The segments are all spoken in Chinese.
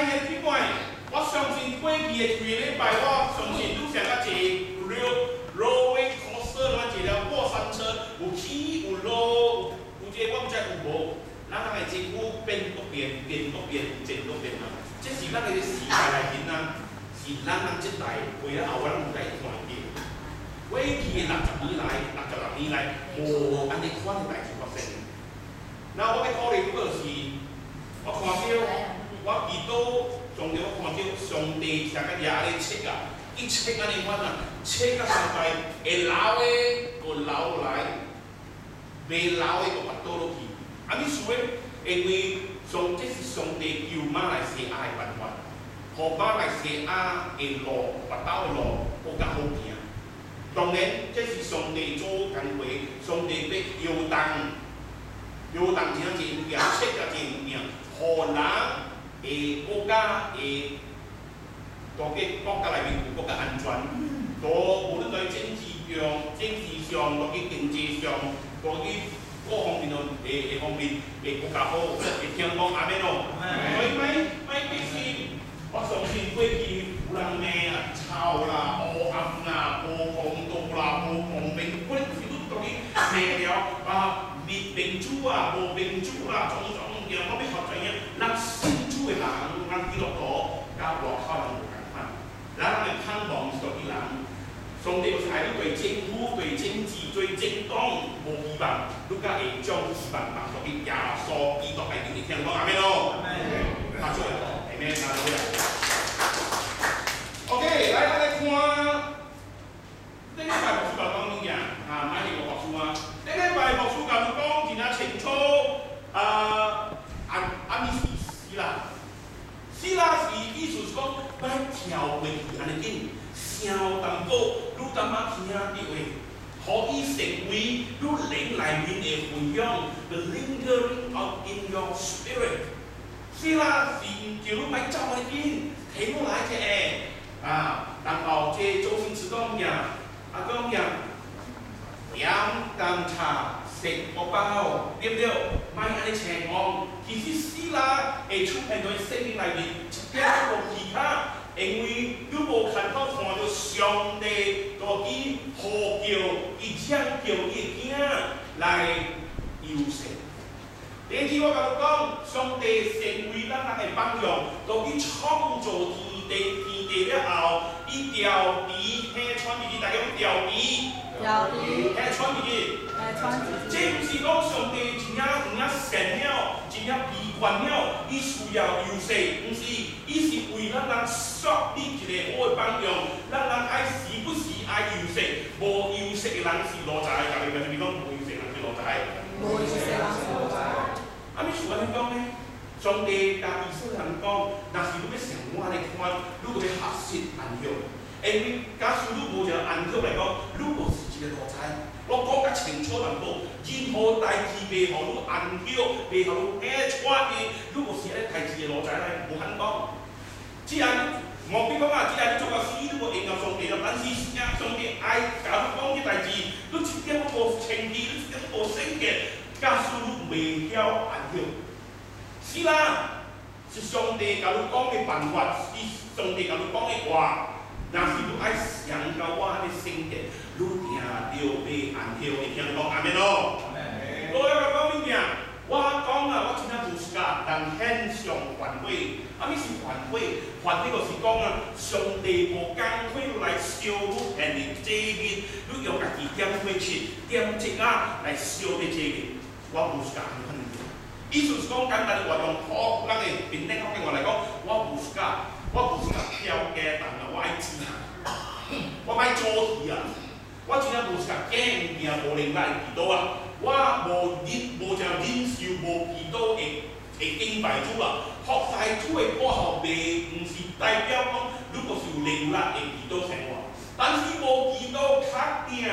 但是另外，我相信过去的几个礼拜，我相信拄上较济有了罗威科斯那一条过山车，有起有落，有有个我毋知有无，咱人的政府变多变，变多变，变多变啊！这是咱个时代来面啊，是咱人即代为了后咱代看见。过去的六十年来，六十六年来，无安尼款的代志发生。那我要鼓励个是，我看到。我祈祷，从着我看到上帝上个亚咧切啊，一切安尼款啊，切到上代会留的，个留来，未留的个拔倒落去。啊，你想诶，因为上这是上帝救马来西亚的办法，互马来西亚的路拔倒的路更加好行。当然，这是上帝做工作，上帝要摇动，摇动真正物件，切真正物件，互人。诶，国家诶，多个国家内面有国家安全，多无论在政治上、政治上、多去经济上、多去各方面咯，诶诶方面会更加好，会听讲阿咩咯。所以咪咪必须，我相信过去有人骂啊、吵啦、乌暗啦、无公道啦、无公平，我哋全部都去骂了啊，民民主啊、无民主啦，种种样，我要学怎样，那。人，咱基督徒甲外口人无共款，咱的盼望是做啲人，上帝有时爱你对政府、对政治、对政党无希望，你甲会将希望放做伫耶稣基督来面前，讲阿咩咯？阿出来，下面拿出来。OK，来，咱来看，这个拜牧师讲物件，啊，买一个牧师啊，这个拜牧师甲你讲真啊清楚，啊，按按你意思啦。是啦，是意思是讲，要跳过去安尼紧，声淡薄，愈淡仔听着话，可以成为愈灵内面的分享，the lingering of in your spirit。是啦，是就愈歹走安尼紧，提过来者，啊，然后这周星驰讲呀，啊讲呀，两担茶。食我包，对不对？买安尼情况，其实死啦会出现在生命内面，一点都无其他，因为你无看到看到上帝在伊呼叫，伊抢叫伊囝来优胜。第二句我甲你讲，上帝成为咱人的榜样，在伊创造天地天地了后，伊调皮，遐穿入去，大家讲调皮，调皮，遐穿入去。这不是讲上帝真正有影善了，真正悲观了，伊需要优势，不是，伊是为咱人树立一个好的榜样，咱人爱时不时爱优势，无优势的人是奴才，大家明白是咪讲无优势人是奴才？无优势人是奴才。啊，你想安尼讲呢？上帝甲以色列人讲，若是你要上我来看，你要学习安息，因为假使你无一个安息来讲，你就是一个奴才。我讲较清楚淡薄，任何代志袂互你安息，袂互你下喘的，你无是咧代志的路仔咧，无肯讲。既然莫比讲啊，既然你做个事，你无应到上帝，但是上帝爱甲你讲啲代志，你一点都无清气，你一点都无圣洁，假使你袂晓安息，是啦，是上帝甲你讲的办法，是上帝甲你讲的话，若是你爱想到我的圣洁。愈听着被安息，会听讲阿弥咯。我要讲物件，我讲啊，我真正无时间，但很上反悔。啊，你是反悔，反悔就是讲啊，上帝无工会来烧你现日这日，你用家己点火去点一啊来烧你这日，我无时间去看。意思是讲简单的话，用好咱的平顶福建话来讲，我无时间，我无时间挑家当啊，我爱煮啊，我爱做事 啊。我真正无是甲惊物件无灵来祈祷啊！我无忍无只忍受无祈祷会会敬拜主啊！服侍主的过后，未毋是代表讲如果是有灵力的祈祷生活，但是无祈祷确定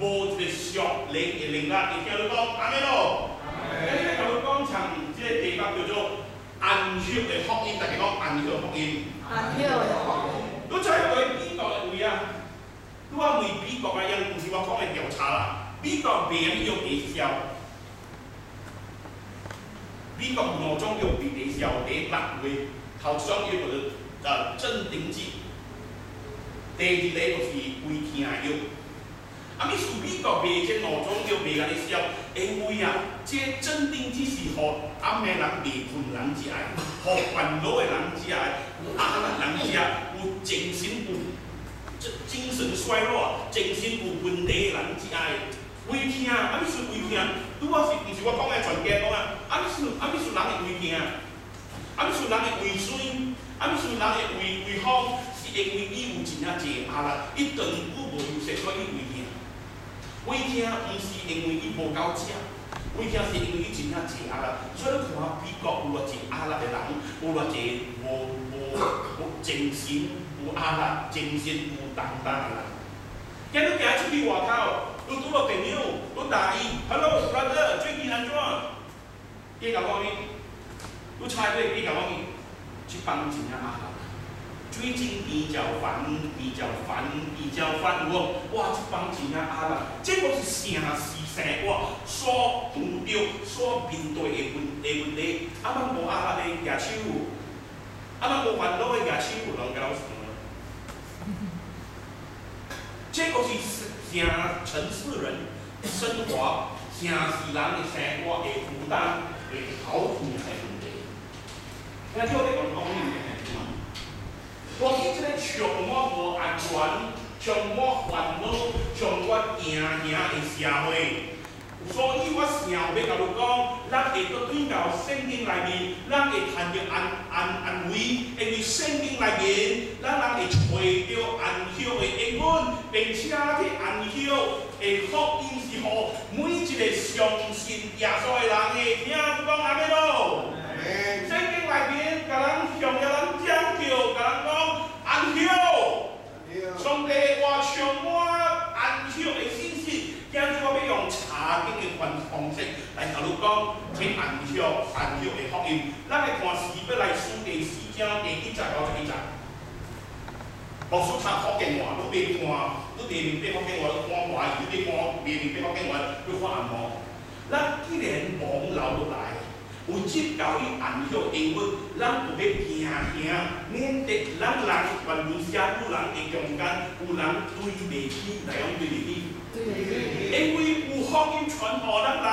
无一个属灵的灵力，会听你讲安尼咯？今日甲你讲唱即个地方叫做安息的福音，大家讲安息的福音。安息的福音。你在对边个位啊？你话为美国啊，因毋是我讲的调查啦，美国病有抵消。美国五种药比第小第六位，头一种药就是呃镇定剂，第二个就是胃疼药。啊，秘书美国卖这五种药卖甲你销，因为啊，这镇定剂是互暗暝人未困人食的，互烦恼的人食的，有压力人食，有精神有精精神衰弱、精神有问题的人食的。胃疼，啊，秘书胃疼，拄好是毋是我讲的专家讲啊？啊，秘书啊，秘书人会胃疼，啊，秘书人会胃酸，啊，秘书人会胃胃风，是因为伊有真正济压力，伊长久无休息，所以胃胃疼毋是因为伊无够食，胃疼是因为伊真正济压力。所以你看美国有偌济压力的人，有偌济无无无精神、有压力、精神有重担的人。今日行出去外口，拄拄到朋友，拄大伊，Hello brother，最近安怎？伊甲我讲，拄差过，伊甲我讲，即帮真正压力。最近比较烦，比较烦，比较烦我，哇！这帮真正压力，这个是城市生活所遇到、所面对的问的问题。啊，咱无压力的举手，啊，咱无烦恼的举手，人甲我这个是城城市人生活、城市人的生活的负担、的头痛的问题。那叫你讲讲呢？我去即个充满无安全、充满烦恼、充满行行的社会，所以我想要甲你讲，咱会搁对到圣经内面，咱会谈着安安安慰，因为圣经内面，咱人会找着安息的应允，并且这安息的福音是互每一个相信耶稣的人会听讲阿弥陀。圣经内面，甲人向要人讲叫，甲人讲安息。上帝话充满安息的信息，今日我要用查经的方方式来甲你讲这安息、安息的福音。咱来看诗要来书第四章第一节到十一节。牧师读福建话，你别看，你别明白福建话，你看华语，你别看别明白福建话，你看暗蒙。咱既然望留落来。有即教育安息因为咱有要行行，免得咱人原来社会人的中间有人对袂起来用对袂起。因为有福音传互咱人，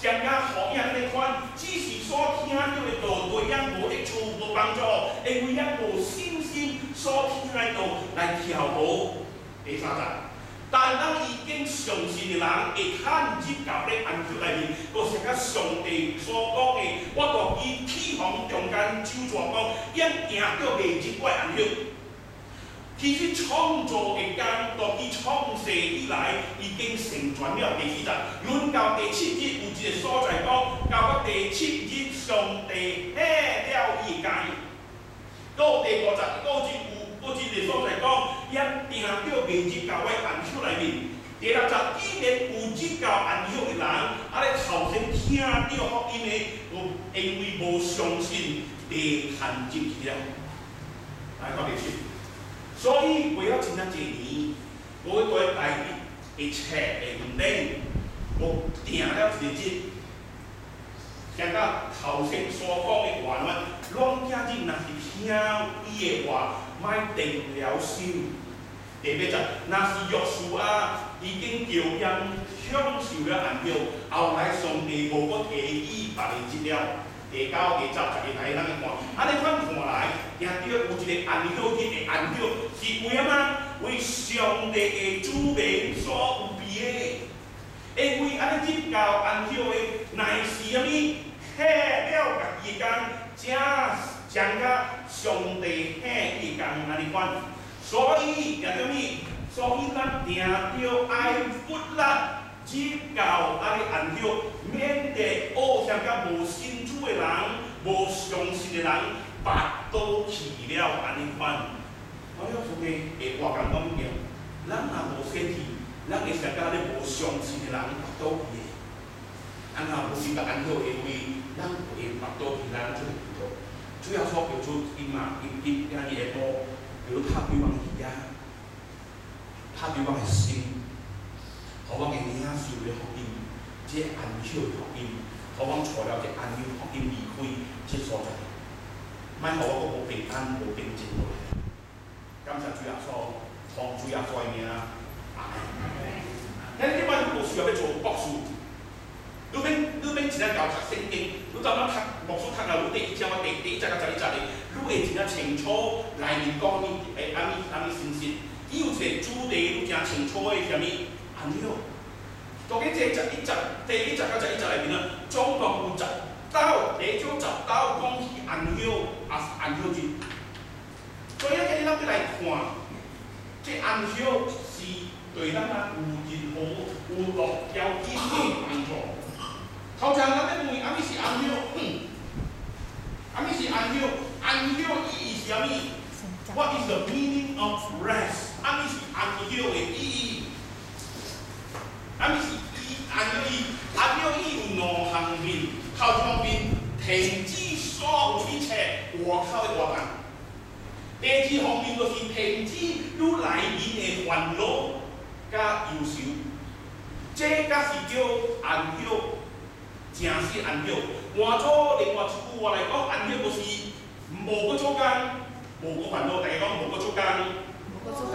上加好样的款，只是所听到的道对咱无益处、无帮助，因为咱无信心所听的道来跳舞。第三节。但咱已经相信的人，会看入到咧安息内面，佫是甲上帝所讲的，我着以起房中间就传讲，因行到未入过安息。其实创造的工作，伊创世以来已经成全了第四日，轮到第七日有一个所在讲，到到第七日上帝下了伊工。到第五十到日有。我一个所在讲，因定到未入教的安息内面，第六十既然有入教安息的人，啊咧头先听到福音的，我因为无相信，被限进去了。来看第七，所以为了真正一年，我对大日一切的问题，我定了一个日，像甲头先所讲的话论，阮家人若是听伊的话。卖定了心，第八节，若是约书啊，已经叫人享受了安息，后来上帝无搁提议别个资料，第九、第十、十一来咱去看，安尼看看来，也着有一个安息日的安息，是为么？为上帝的主名所有备的，因为安尼日教安息的乃是啥物？下了家己工，正。将甲上帝下伊共安尼款，所以也叫物？所以咱定着爱不力，只教安尼安息，免得恶向甲无信主的人、无相信的人，白都去了安尼款。我了厝边会话讲讲物件，咱若无信主，咱会向甲咧无相信的人都去。安若无信甲安息，因为咱会白都去咱做唔到。主要说，比如说，伊嘛，伊伊今日下晡，比如他对方耳啊，他对方的心，互我个领受的福音，即安息的福音，互阮娶了一安尼，福音离开即所在，莫互我阁无平安无平静落来。感谢主耶稣，奉主耶稣的名，阿门。咱即摆无需要要做博士，你免你免真正交读圣经，你怎么读牧师读了，你第一章、第第一章到十一章的，你会真正清楚内面讲你诶安尼安尼信息，伊有一个主题，你真清楚诶，啥物安尼咯。究竟这十一集、第一集到十一集里面呢，总共有十道，第一章十道讲起安息，也是安息日。所以今日咱要来看，这安息是。对咱啊有任何有落条件的帮助。头前咱咧问，阿咪是安息？阿咪是安息？安息意义是啥物？What is the meaning of rest？阿咪是安息的意义？阿咪是伊安息伊安息伊有两项面，头一方面停止所有一切外口的活动；第二方面就是停止你内面的烦恼。甲忧愁，这甲是叫安息，正式安息。换做另外一句话来讲，安息就是无搁做工，无搁烦恼。大家讲无搁做工，无搁做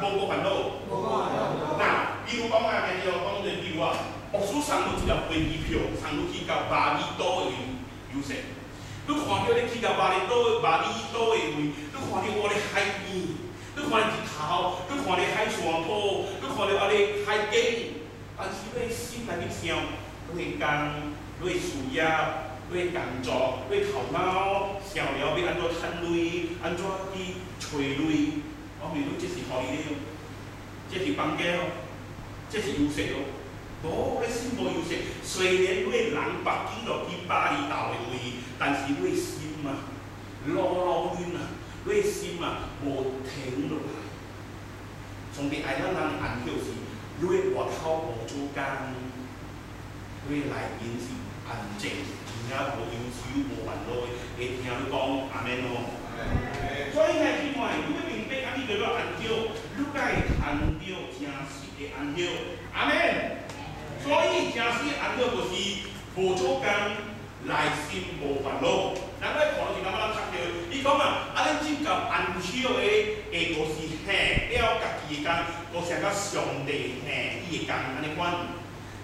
工，无烦恼。无烦恼。那比如讲啊，今日讲个比如啊，牧师送你一条飞机票，送你去到巴厘岛的游息。你看到你去到巴厘岛、巴厘岛的位，你看到我的海边。你看日头，你看咧海山坡，你看咧啊咧海景，但是你心内面想，你会工，你会事业，你会工作，你会头脑想了要安怎趁钱，安怎去找钱，我问你，这是何意了？这是放假咯？这是休息咯？无，你心无休息。虽然你人北京落去巴厘岛的位，但是你心啊，老老远啊。内心啊，无停落来。从伫爱咱人安息是，你外口无做工，你内面是安静，真正无忧愁、无烦恼的，会听你讲阿免咯。所以呢，另外，你要明白安尼叫做安息，你该谈到正式的安息，阿免。所以正式安息就是无做工，内心无烦恼。咱咧看是感觉咱读着，伊讲啊，啊，恁即个安息的，下个是下了家己的工，个是甲上帝下伊的工安尼款。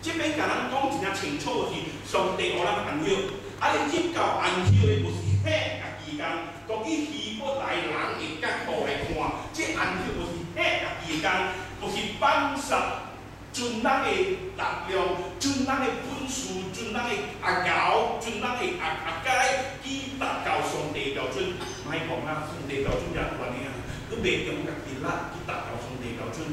即边甲咱讲真正清楚是上帝互咱安息，啊，恁即个安息的，就是下家己的工，都以希伯来人的角度来看，即安息就是下家己的工，就是放杀。尽咱的力量，尽咱的本事，尽咱的阿咬，尽咱的阿阿解，去达到上帝标准。莫讲啊，上帝标准也悬的啊，你袂用家己力去达到上帝标准。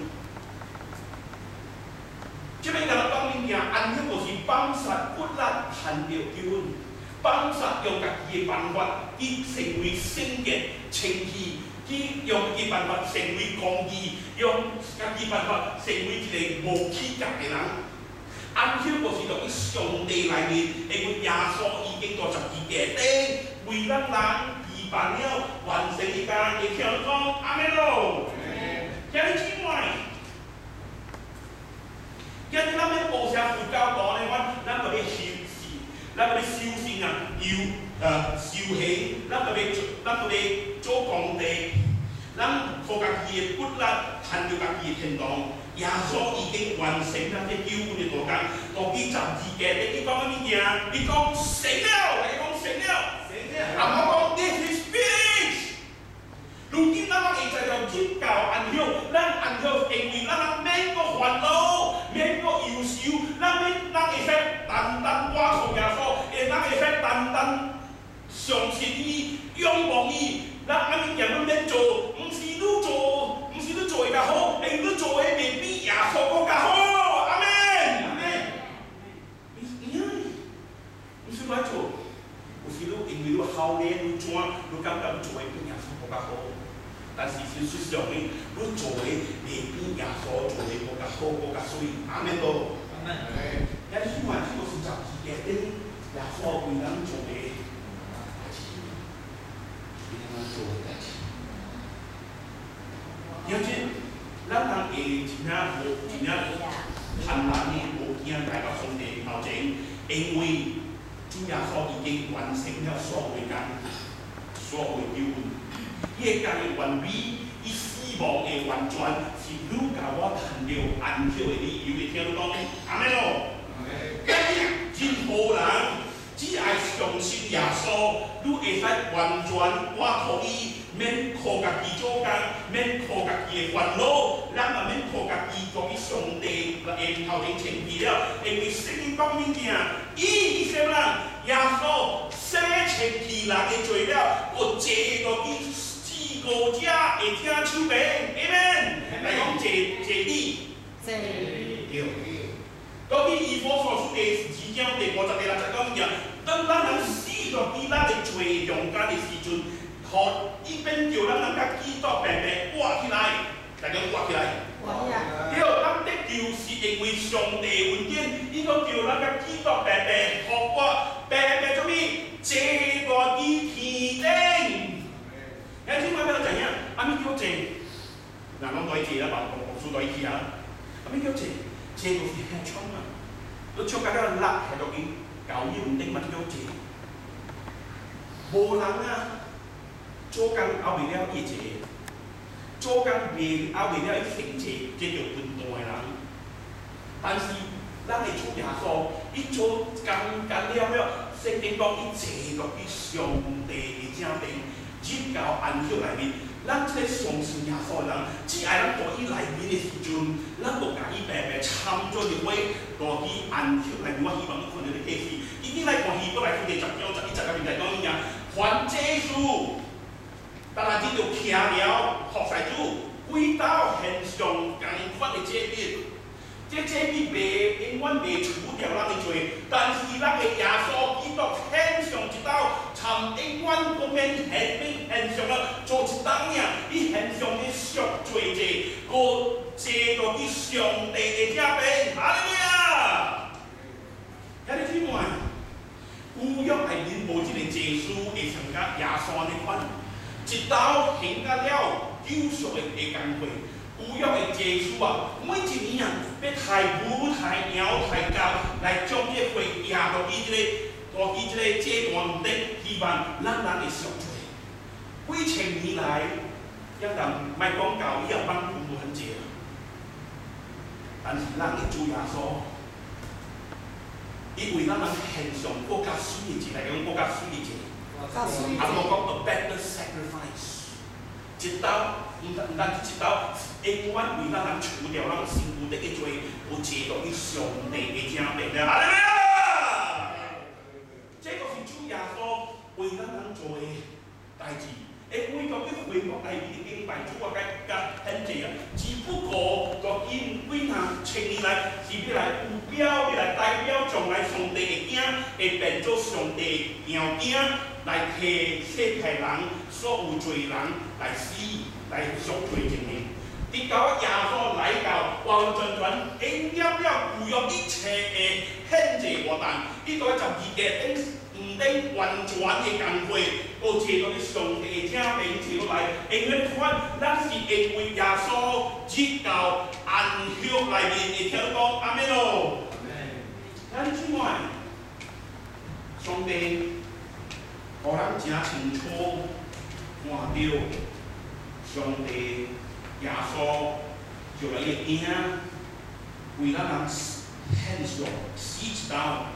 即边甲咱讲物件，安息就是放杀骨力，handle 救恩，放杀用家己的办法去成为圣洁、清气。去用伊办法成为公义，用家己办法成为一个无起格的人。安息就是伫伊上帝内面，因为耶稣已经在十二架顶为咱人预办了完成一家，会听讲阿弥陀。今日之外，今日咱要步上佛教道呢，我咱个要修持，咱个要修行啊，有。呃，修行，咱特别，咱特别做工地，咱靠家己的骨力，赚着家己的天堂。耶稣已经完成咱这救恩的大工，到第十二节，你讲乜物件？你讲成了，你讲成了，成了。啊，我讲 this is finished。如今咱们现在要进教安息，咱安息因为咱免个烦恼，免个忧愁，咱免咱会使单单挂靠耶稣，会咱会使单单。相信伊，仰望伊，咱安尼样要免做，毋是你做，毋是你做会较好，因你做会未比耶稣更较好，阿妹，阿妹，你，毋是来做，有时你因为你好咧，你怎，你感觉你做会比耶稣更较好，但是事实上呢，你做会未比耶稣做会更较好，更较水，阿妹都，阿妹，但是万事都是暂时的，等耶稣为咱做的。做代志，尤其咱人会真正无真正贪婪的无惊来到上帝头前，因为主耶稣已经完成了所有工，所有救恩，伊个工的完美，伊死亡的完全，是愈甲我谈到安息的理由，会听到讲，阿妹咯，任何人只爱相信耶稣，愈会使完全我可以。免靠家己做工，免靠家己的烦恼，咱也免靠家己做伊上帝来头前前去了。因为圣经讲物件，伊以色列人耶稣洗前去人的罪了，我坐落去至高者会听手边，阿门。来讲坐坐你，坐对。到去以弗所书第二章第五十第六十讲物件，当咱人死落去咱的罪中间的时阵。好，伊变叫咱人甲基督白白活起来，大家活起来。活起来。对，咱得救是因为上帝恩典，伊个叫咱甲基督白白复活，白白做咩？坐在伊天顶。哎，听我要怎样？阿咪叫坐，嗱，我在坐啦，把公公坐在起啊。阿咪叫坐，坐就是向窗啊。你窗甲了拉下落去，搞伊唔顶嘛叫坐。无人啊。做工后为了伊坐，做工未后为了伊停坐，这就笨蛋的人。但是咱的主耶稣，伊做工干了了，圣经讲伊坐落去上帝的正面，入到安息内面。咱这个相信耶稣人，只爱咱到伊内面的时阵，咱无甲伊白白参做入去，到伊安息内面。我希望你看到的启示，一定来看希伯来书第十章十一十个面来讲伊样，还这书。当然，这就听了学习主归到现象共款的这笔，即这笔未永远未除掉咱的罪，但是咱的耶稣基督献上一刀，参永远不免现面现象了，做一当呀，伊献上的赎罪者，过坐到去上帝的这边，哈利路亚！兄弟姊妹，旧约内面无一个耶稣会像甲耶稣安尼款。一道行到了救赎的大工会，有用的耶稣啊，每一年啊，要抬舞抬鸟抬高，来将这会压落伊这个，到伊这个阶段顶，希望咱人会赎罪。几千年来，一人卖讲教，伊也帮助无很济但是咱的主耶稣，伊为咱人献上国家需要者来用，国家需要者。阿无讲 a better sacrifice，一刀毋但毋但一刀，永远为咱人除掉咱身躯的罪，有坐到去上帝的正面了。阿利这个是主耶稣为咱人做的代志。诶，每个去回国内面的敬拜主啊，甲甲很济啊，只不过个因几若千年来是要来有表，要来代表将来上帝的囝会变做上帝样囝。来替世界人所有罪人来死来赎罪证明。直到耶稣来到，完全全应验了旧约一切的限制活动。伊在十二节顶毋顶完全的工会，都坐到上帝的正面坐来，因为看咱是因为耶稣入到安息内面的听讲，阿门咯。咱即卖上帝。互人真清楚看到上帝耶稣就来个囝，为咱人献上死一刀，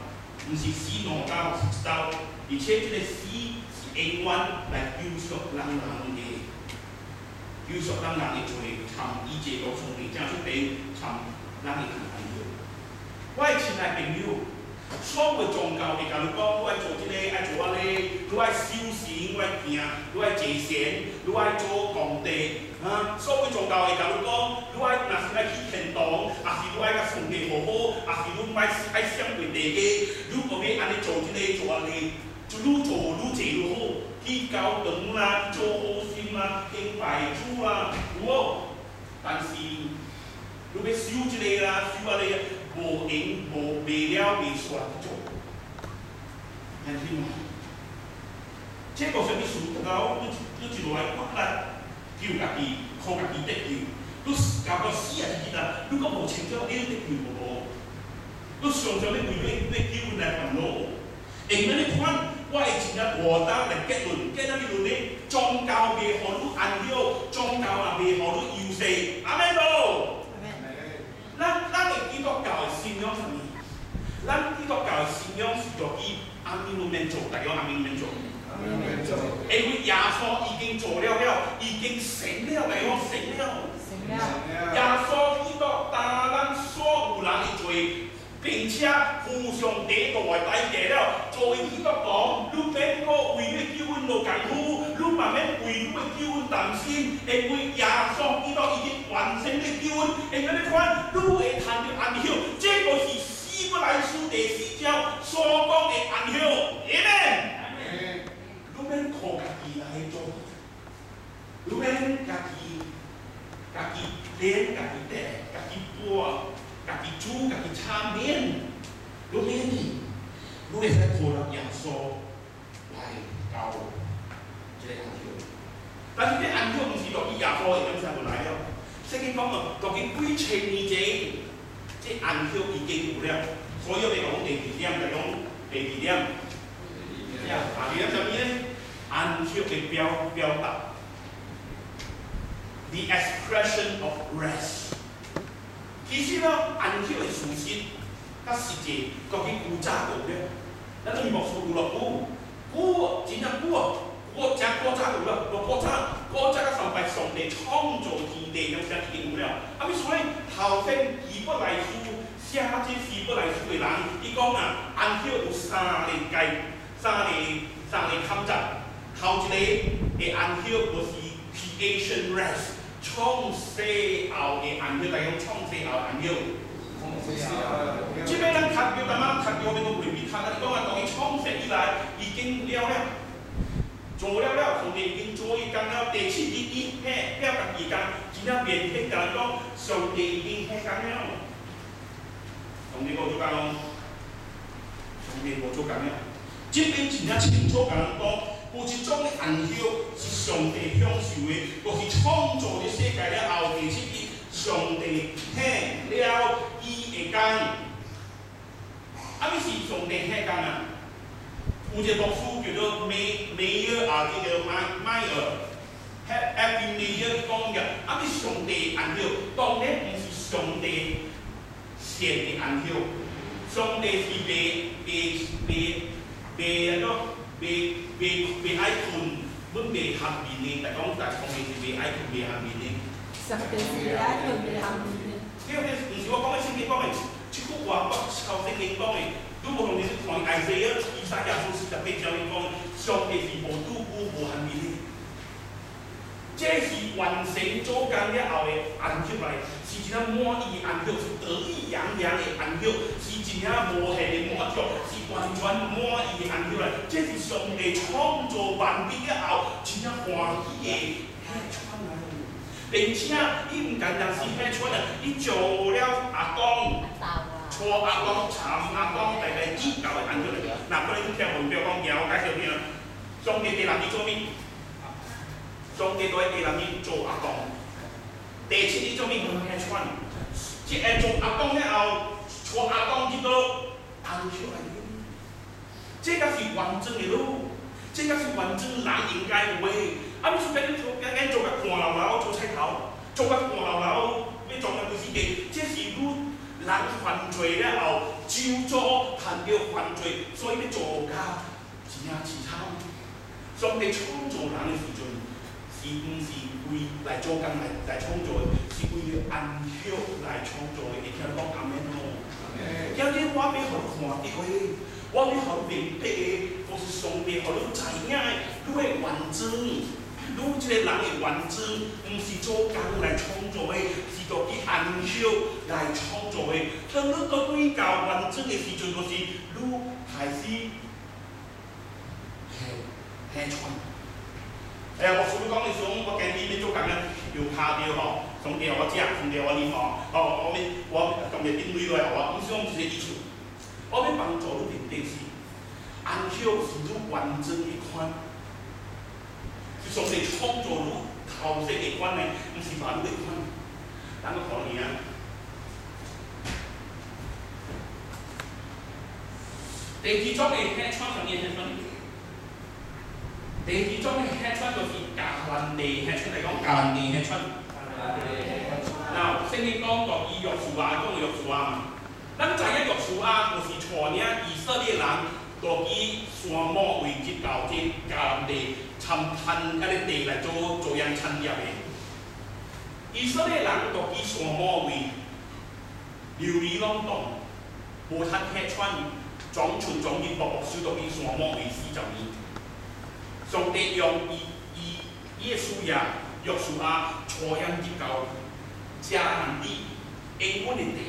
毋是死两刀，是一刀，而且即个死是永远来救赎咱人的，救赎咱人的罪，参以这个上帝正出边参咱的朋友，我的亲爱朋友。所有宗教会甲你讲，你爱做即个，爱做安尼，你爱修行，你爱行，你爱祭神，你爱做功德，啊！所有宗教会甲你讲，你爱若是爱去天堂，还是你爱甲上帝和好，还是你爱爱相对地个，如果要安尼做即个做安尼，就愈做愈济愈好，去教堂啦，做好心啦，敬拜主啦，有无？但是，你要修即个啦，修安尼。无闲无未了未煞去做，听听嘛？这个什么事？到你你一来发力救家己，靠家己得救。你搞到死啊死啊！你讲无清楚，你得救无？你常常咧为了为救来烦恼，会因为你看，我会真正活当来结论，结论论咧，宗教未互你安享，宗教也未互你优势，阿妹无？咱咱的基督教的信仰是啥物？咱基督教的信仰是着伊阿弥陀免做，大家阿弥陀免做。因为耶稣已经做了了，已经成了，大家讲成了。成了。耶稣基督担咱所有人的罪。并且互相地道的代价了，作为基督徒，你免个为了救恩劳功夫，你慢慢为了救恩担心，因为耶稣基督已经完成了救恩，因为你看，你会谈到安息，这个是希伯来书第四章所讲的安息，阿门。你免靠家己来做，你免家己家己练，家己练，家己播。家己煮，家己炒面，有咩呢？你会使靠了耶稣来教这个安息。但是这安息毋是落去耶稣的身上就来了。圣经讲啊，落去几千年前，这安息已经有了。所以要讲第二点，就讲第二点。第二点什么呢？安息的表表达，the expression of rest。其实呢，安息的事实，甲实际，究竟古早有咧？咱都莫说古咯，古古真正古啊，古真古早有了，无古早，古早甲上拜上帝创造天地，咁先已经有了。啊，咪所以头先希伯来书写这希伯来书的人，伊讲啊，安息有三个阶，三个三个坎站。头一个的安息就是 creation rest。创世后的安息，来讲创世后安息。即摆咱读着，淡仔读着，要都未必读。咱讲啊，当伊创世以来已经了了，做了了，上帝已经做伊工了。第七日伊歇了家己工，真正面对甲咱讲，上帝已经歇工了。上帝无做工咯，上帝无做工了。即边真正清楚甲咱讲。有一种的安息是上帝享受的，就是创造的世界了后第七日，上帝歇了伊的工。啊，咪是上帝歇工啊？有一个牧师叫做梅梅尔啊，叫做麦麦尔，Happy New 讲嘅。啊，咪上帝安息，当然毋是上帝先的安息，上帝是被被被被那个。未未未爱困，阮未合面的，但讲但方面是未爱困未合面的。上帝是未爱困未合面呢。这个毋是我讲的圣经讲的，即句话我靠圣经讲的。如果同你是看以赛亚以赛亚书四十八章伊讲，上帝是无拄久无合面的。这是完成做工了后的安息来，是一个满意的安息，是得意洋洋的安息，是一个无限的满足，是完全满意的安息来。这是上帝创造万物了后，真正欢喜的喜出来。并且，伊毋单单是喜出来，伊做了阿公，带阿公、参阿公，大家指教的安息来。那可能听文标讲，然后介绍听，上帝伫哪里做咩？上帝都喺地内面做阿公，第七日做咩？我喺穿，即系做阿公了后，做阿公之后，安息来了。这个是完整的路，这个是完整人应该有的。啊，你说俾你做，硬硬做个看老老做菜头，做个看老老要做个故事嘅，这是你人犯罪了后，就做谈到犯罪，所以要做家真正自惨。上帝创造人的时阵。是毋是为来做工来来创造的，是为了安息来创造的。会听讲阿免咯？今日我要互你看到的，我要互你明白的，都是上帝互你知影的。你的完整，你即个人的完整，毋是做工来创造的，是着去安息来创造的。当你到对到完整的时阵，就是你开始下下传。哎呀，我属于讲的时候，我今日要做工啊，又拍着吼，从电我食，从电我啉吼，哦，我咪我今日顶累落来，我毋想直接意思，我要帮助你定定是，安息是你完整的款，是上帝创造你头先的款呢，毋是万物的款，咱个看呢啊，第二種嘅黑川什麼黑川？第二種嘅黑川就是加蘭地黑川嚟講，加蘭地黑川。嗱，聖經講到以約書啊講約書亞嘛，咱知影約書啊就是帶領以色列人到去沙漠為接到即加蘭地參探嗰啲地嚟做做人產業嘅。以色列人到去沙漠為流離浪蕩，無ทัน黑川。種群種業博博修到去沙漠為四十年，上帝用以以耶穌亞、約書亞、採樣結構，迦南地、應許的地，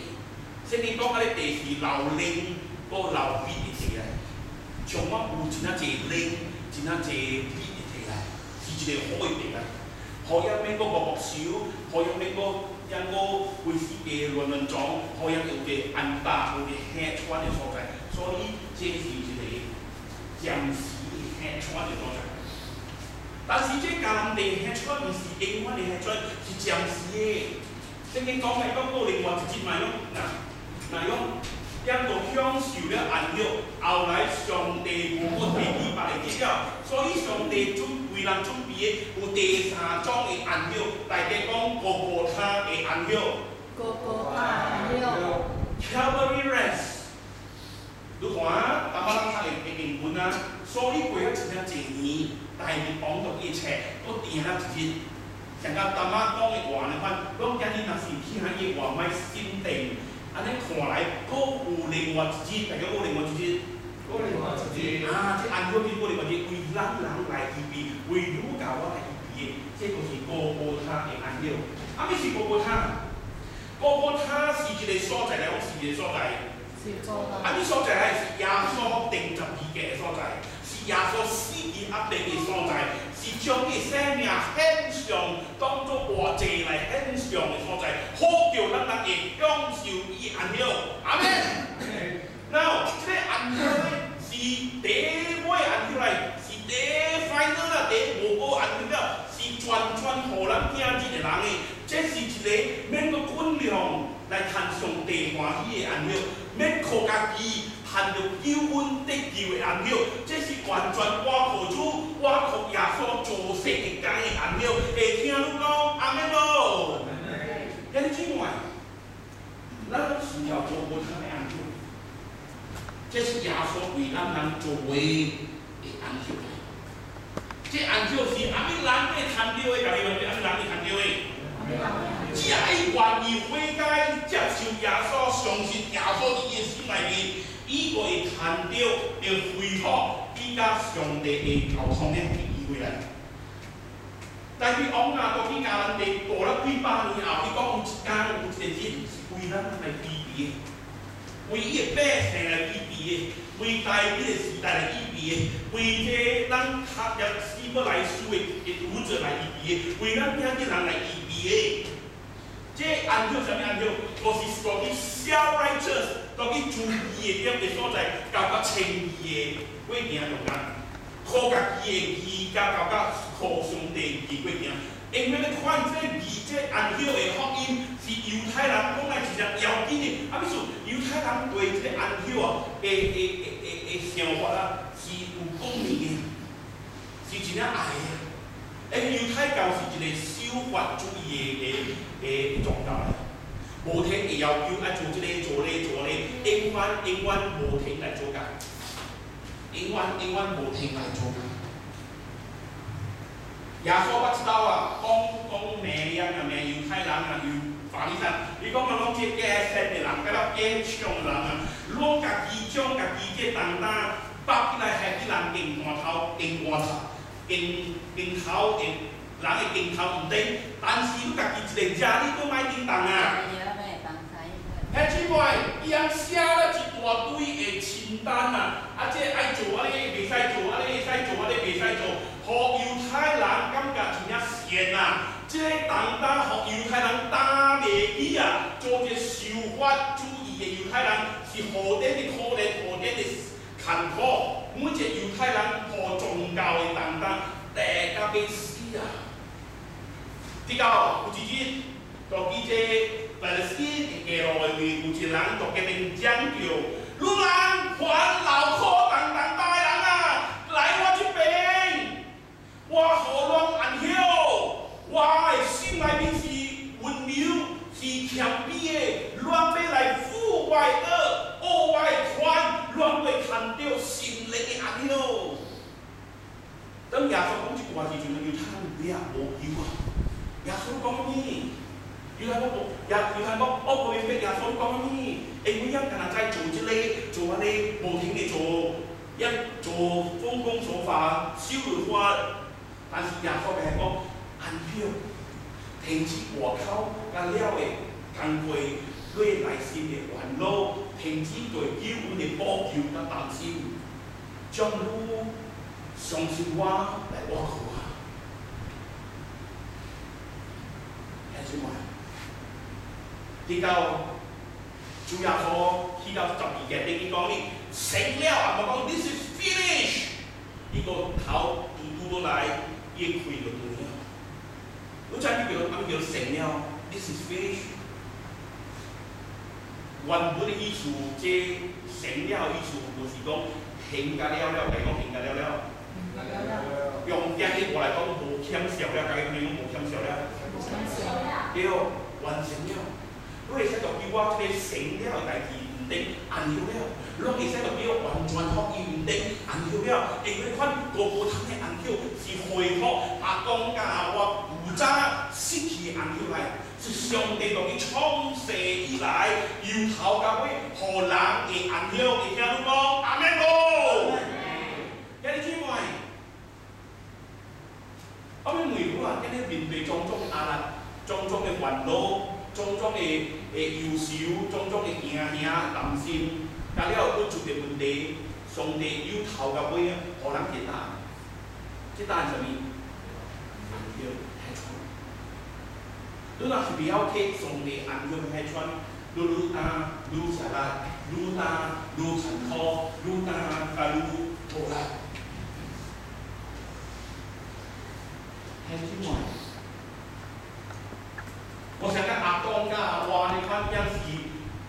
聖經講嗰啲地是流靈個流血的地嚟，像我有真啊濟靈，真啊濟血的地嚟，是一個好嘅地嚟，可以免個博博修，可以免個因個為世界亂亂撞，可以有個安巴，有個黑川嘅所在。所以這是一個暫時嘅川嘅所在，但是這迦南地嘅川唔是永遠嘅川，是暫時嘅。聖經講係講過另外一節咪咯，嗱嗱用一個享受了安樂，後來上帝無個第二百嘅結了，所以上帝準為人準備嘅有第三種嘅安樂，大家講哥哥他嘅安樂，哥哥他安樂，Calvary rest。你看，淡仔人讀嘅嘅經文啊，所以過咗真正一年，但係講到一切都定咗一日。像甲淡仔講嘅話呢款，講今日若是聽下嘅話，莫心定，安尼看來，佫有另外一日，大家有另外一日，佫另外一日。啊，即安好啲，佫另外一日，為咱人來預備，為汝教我來預備嘅，這就是哥哥他嘅安了。啊，咩是哥哥他？哥哥他是一個所在，嚟講是一個所在。啊！啲所在係是耶穌定十字架嘅所在，耶穌死而壓定嘅所在，是將佢生命獻上當作活祭嚟獻上嘅所在，好叫咱能夠享受伊安息。阿門。Now，即個安息咧是第一位安息嚟，是第一 final 啦，第一無個安息了，是全全互咱聽見嘅人嘅，這是一個免個分量來談上帝歡喜嘅安息。免靠家己談到救恩得救嘅安息，這是完全我靠主，我靠耶稣做世間嘅安息。會聽你讲阿門無？因之外，咱需要做無他嘅安息，這是耶稣为咱人做為嘅安息。這安息是阿弥人會談到嘅，家己阿弥人會談到嘅。只要伊愿意悔改、接受耶稣、相信耶穌的耶穌內面，伊個會談到會恢復比較上帝嘅溝通嘅機會來。但係往亞到去迦南地過了幾百年後，伊講有一間有一件事是為咱來預備嘅，為伊個百姓來預備嘅，為代表個時代來預備嘅，為這咱踏入希伯來書嘅嘅讀者來預備嘅，為咱聽啲人來預備嘅。這安息什麼安息？就是講去 self-righteous，講去注意嘅點嘅所在，交較稱義嘅過程中間，靠家己嘅義加交較靠上帝嘅過程。因为你看這義，這安息嘅福音是犹太人讲嘅一隻要緊嘅，啊，比如犹太人對這安息啊，嘅嘅嘅嘅嘅想法啊，是有共鸣嘅，是真正爱嘅。因犹太教是一个守法主義嘅。誒宗教，無停嘅要求愛做即個做咧做咧，永远永遠無停來做㗎，永远永遠無停來做㗎。耶穌我知道啊，講講咩人啊，咩猶太人啊，猶法利賽，你講講講即假善嘅人，嗰啲假唱人啊，攞家己將家己即當當，包起來係啲人認換頭，認換頭，認認頭認。人會頂頭唔頂，但是你家己一個家，你都莫頂當啊！迄姊妹，伊通寫了一大堆的清單啊，啊，这爱做啊，你袂使做啊，你使做啊，你袂使做，互犹太人感觉真正閒啊！即個單單互犹太人擔袂起啊，做一個守法主义的犹太人是何等的可怜，何等的坎坷，每一個猶太人互宗教嘅單單，大家要死啊！啲教有一日，讀記者，巴勒斯坦嘅內面有一人讀嘅名講究。路人还老可等等大人啊，来我这边，我何乱安休？我的心内面是温柔，是谦卑的，乱要来腐坏恶，恶坏宽，乱要看到心灵的安休。当耶稣讲这句话时阵，犹太人你也无救啊！耶稣讲咩？犹太人讲，耶犹太人讲，我背背耶稣讲咩？因为一干那在做这类做安尼无停的做，一做奉公守法、修律法，但是耶稣係講安曉，停止外口甲了的工課，對內心的煩惱，停止對救恩的補救甲擔心，將路。相信我来挖苦啊！兄弟们，你到主要说去到十二节，你讲你成了啊！我讲 This is finish，一个头嘟嘟来一开就对了。我真係叫咁叫成了，This is finish。原本的意思，即成了意思，就是讲行甲了了，嚟讲行甲了了。用今日我来讲，无欠少了，家己可能无欠少了。对，完成了。你会使到叫我这个成了的代志，毋定完了了。你会使到叫我完全学伊毋定完了了。因为款个个通的完了是恢复阿公家我负责失去完了来，是上帝同伊创世以来由头到尾，互人会完了，会听你讲阿门无？今日姊妹。我们每个人今日面对种种压力、种种的烦恼、种种的诶忧愁、种种的惊吓、担心，甲了不出的问题，上帝由头到尾，互人解答。这答是啥物？安息海川。你若是不要去上帝安息海川，愈愈担、愈啥啦？愈担愈残酷，愈担甲愈无力。兄弟们，我想讲阿公甲阿话你看样是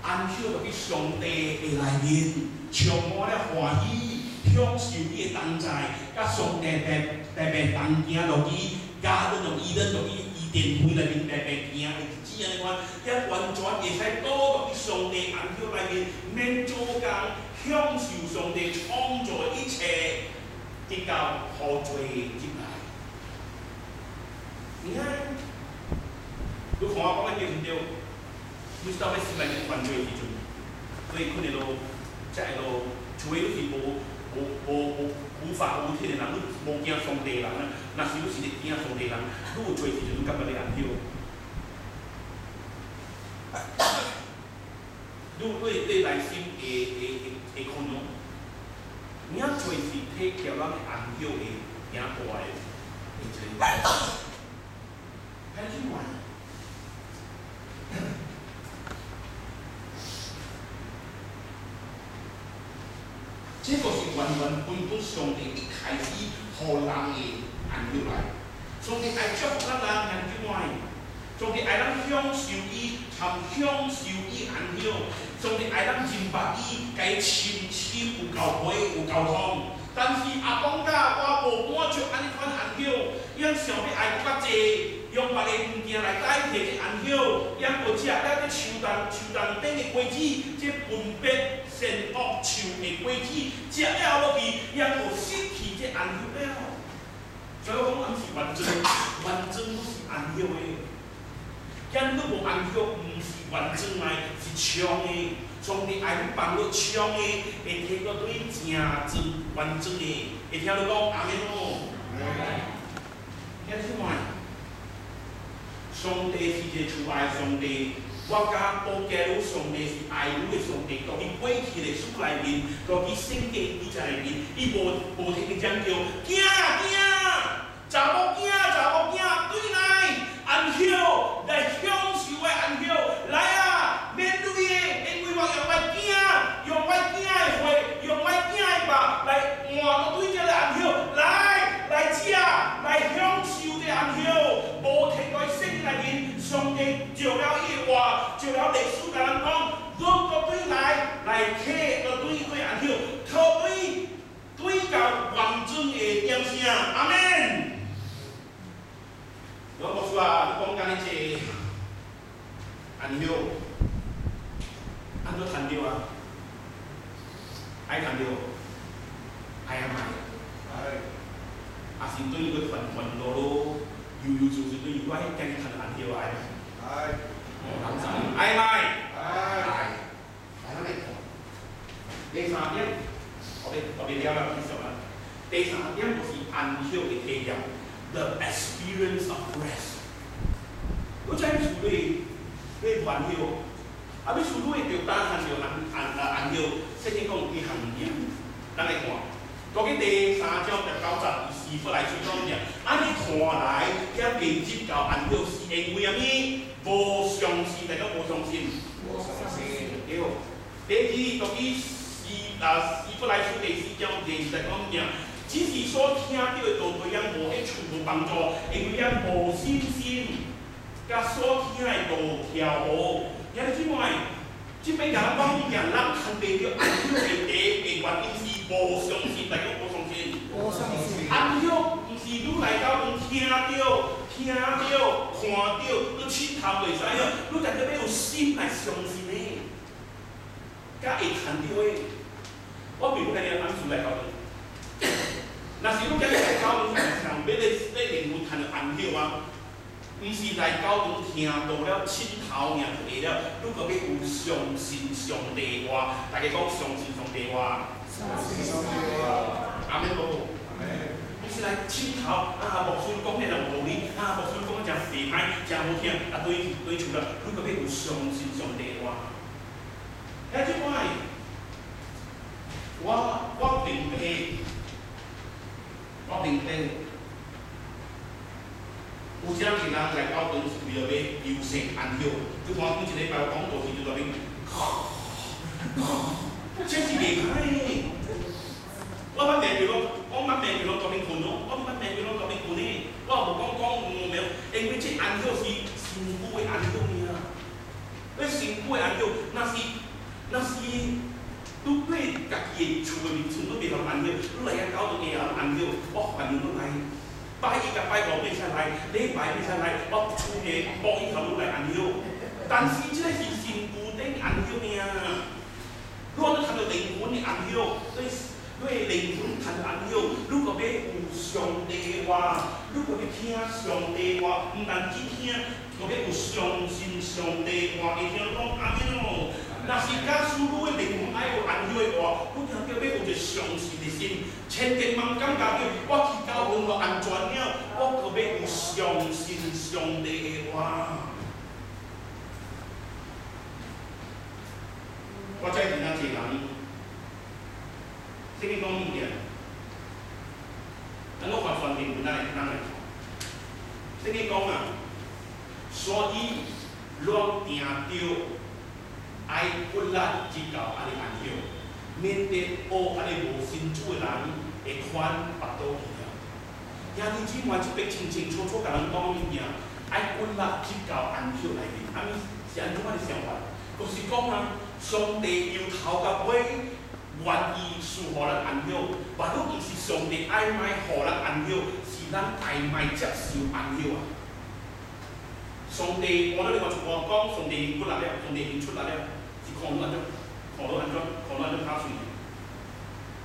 安息落去上帝的内面，充满了欢喜，享受伊的同在，甲上帝特特别同行落去，家人落伊咧落去伊殿会内面特别行的日子安尼款，也完全会使倒落去上帝安息内面，免做工，享受上帝创造一切，直到好罪进来。你看，如果我讲嘅对唔对？你知道咩事嚟嘅犯罪嘅時陣，所以佢哋都即係都，除非你是無無無無無法無天的人，你無驚上帝人啊，那是你是你驚上帝人，你有罪時陣，你感覺你安曉。你你你內心會會會會可能，你啊罪是體叫咱安曉嘅行大嘅，會做。睇住我，这个是原原本本上帝一开始互人的安息来，上帝爱祝福咱人之外，上帝爱咱享受伊，含享受伊安息，上帝爱咱明白伊，该亲亲有够陪有够通，但是阿公家我无满足安尼款安息，因想要爱搁较济。用别个物件来代替这安息，也或者咱这树当树当顶的果子，这分别善恶树的果子，食了落去，也无失去这安息了。所以讲，咱是完整，完整都是安息的。今都无安息，毋是完整的，是强的。从你爱去放落强的，会摕到对正正完整的，会听到讲阿弥陀佛。听出来？上帝是一个慈爱上帝，我甲保加鲁上帝是爱你的上帝，到伊过去的书内面，到伊圣经记载内面，伊无无停个讲叫，惊啊惊，查某惊查某惊，对来安息来享受的安息，来啊面来遮来享受的安许无停在圣内面，上帝照了伊的话，照了历史甲咱讲，阮个对来来客着对对安许，托对对到王尊的点声，阿门。我说，讲，安怎谈啊？爱谈。甲所聽的道跳河，你睇點解？即邊人講啲人咱肯定要安休嘅第嘅原因是无相信，大家无相信。無相信。安休毋是愈來到愈聽到、聽到、看到、你佚頭袂使哦，愈大家要有心来相信的，甲會看到的。我比如講，你安住來教堂，若是愈今日來教堂上要咧咧靈魂談安休啊。毋是來教堂聽到了佚頭爾就會了，如果要有相信上帝話，大家講相信上帝話。相信上帝話。阿免無？阿免。毋是來佚頭，啊牧師講迄個無道理，啊牧師講真袂歹，真好聽，啊對對厝啦，如果要有相信上帝話，遐即擺，我我明白，我明白。有些人是人來教堂是為了要休息安休，就看頂一禮拜講道時就在邊，這是厲害的。我捌命就講，我捌命就講在邊困咯，我捌命就講在邊困呢。我無講講唔沒有，因為這安休是身軀的安休爾。你身軀的安休，那是那是拄過家己的厝裡拜一甲拜五袂使來，禮拜袂使來，我厝嘅幫伊頭來安休。但是即個是身軀頂安休爾。如果你談到靈魂嘅安休，你你靈魂談安休，如果要有上帝話，如果要聽上帝話，毋但只聽，如果要有相信上帝話，會聽講安尼若是假使汝嘅靈魂愛有安休嘅話，我聽叫要有一個相信嘅心，千千萬感覺叫我去教會我安全了，我可要有相信上帝嘅話。我再聽下一個人，聖經講物件，咱我發傳經文咱來咱來看，聖經講啊，所以若定着。愛骨力之教安尼安休，免得學安尼無信主的人會款巴倒去啊！也你只嘛即邊清清楚楚甲人講物件，愛骨力之教安休內面，安尼是安怎款的想法？就是講啊，上帝由頭到尾願意賜予人安休，萬如伊是上帝愛買予人安休，是咱愛買接受安休啊！上帝，我哋話我講上帝骨力了，上帝出來了。狂亂咗，狂到安怎？狂到安怎打算？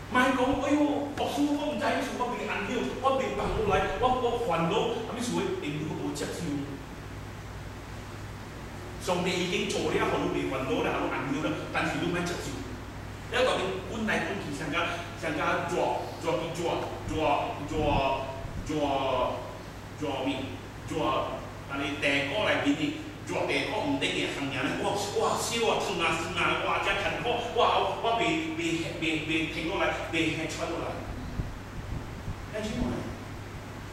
唔係講，哎呦，牧師，我唔知咩事，我未安曉，我未辦到來，我我煩惱，啊咩事會令到我接受？上帝已經做了，好多未煩惱啦，好多安曉啦，但是你唔接受。一個你本來講其上加上加做做做做做做做咩？做安尼地歌來邊啲？做地我毋頂嘅行人咧，我我燒啊燙啊燙啊，哇只勤苦，我我未未未未停落來，未下出落來。睇住我，